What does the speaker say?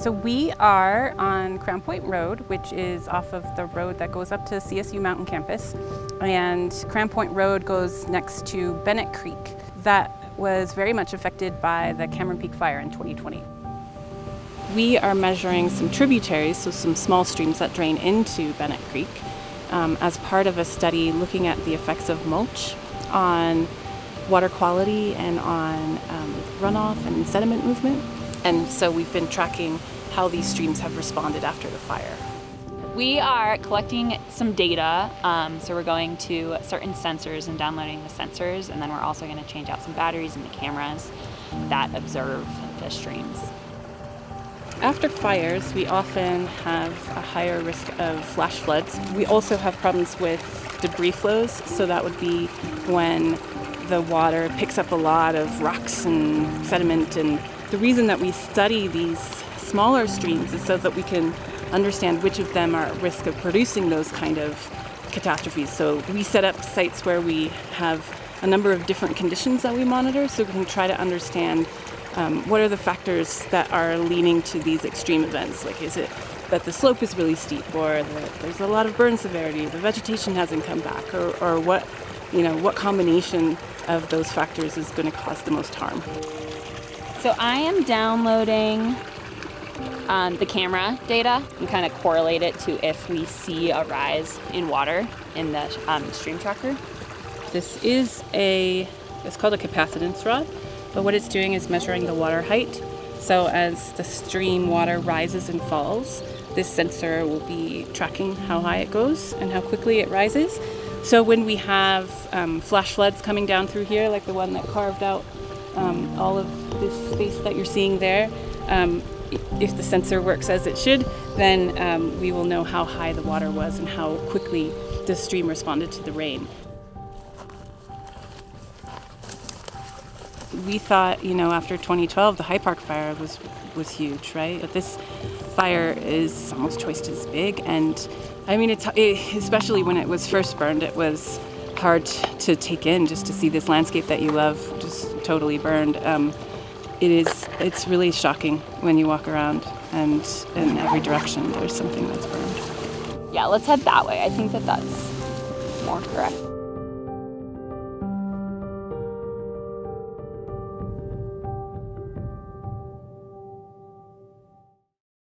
So we are on Crown Point Road, which is off of the road that goes up to CSU Mountain Campus. And Crown Point Road goes next to Bennett Creek. That was very much affected by the Cameron Peak fire in 2020. We are measuring some tributaries, so some small streams that drain into Bennett Creek, um, as part of a study looking at the effects of mulch on water quality and on um, runoff and sediment movement. And so we've been tracking how these streams have responded after the fire. We are collecting some data, um, so we're going to certain sensors and downloading the sensors, and then we're also going to change out some batteries in the cameras that observe the streams. After fires, we often have a higher risk of flash floods. We also have problems with debris flows, so that would be when the water picks up a lot of rocks and sediment. And the reason that we study these smaller streams is so that we can understand which of them are at risk of producing those kind of catastrophes. So we set up sites where we have a number of different conditions that we monitor so we can try to understand um, what are the factors that are leading to these extreme events? Like, is it that the slope is really steep, or that there's a lot of burn severity, the vegetation hasn't come back, or, or what, you know, what combination of those factors is going to cause the most harm? So I am downloading um, the camera data and kind of correlate it to if we see a rise in water in the um, stream tracker. This is a, it's called a capacitance rod. But what it's doing is measuring the water height. So as the stream water rises and falls, this sensor will be tracking how high it goes and how quickly it rises. So when we have um, flash floods coming down through here, like the one that carved out um, all of this space that you're seeing there, um, if the sensor works as it should, then um, we will know how high the water was and how quickly the stream responded to the rain. we thought, you know, after 2012, the High Park fire was was huge, right? But this fire is almost twice as big, and I mean, it's it, especially when it was first burned, it was hard to take in just to see this landscape that you love just totally burned. Um, it is it's really shocking when you walk around, and in every direction there's something that's burned. Yeah, let's head that way. I think that that's more correct.